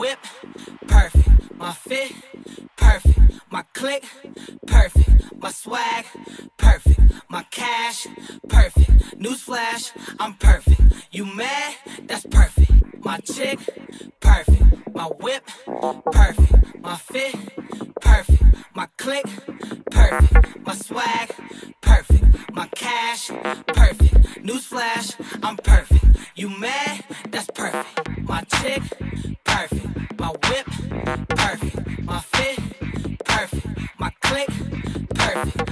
whip, perfect. My fit, perfect. My click, perfect. My swag, perfect. My cash, perfect. Newsflash, I'm perfect. You mad? That's perfect. My chick, perfect. My whip, perfect. My fit, perfect. My click, perfect. My swag, perfect. My cash, perfect. Newsflash, I'm perfect. You mad? That's perfect. My chick, perfect.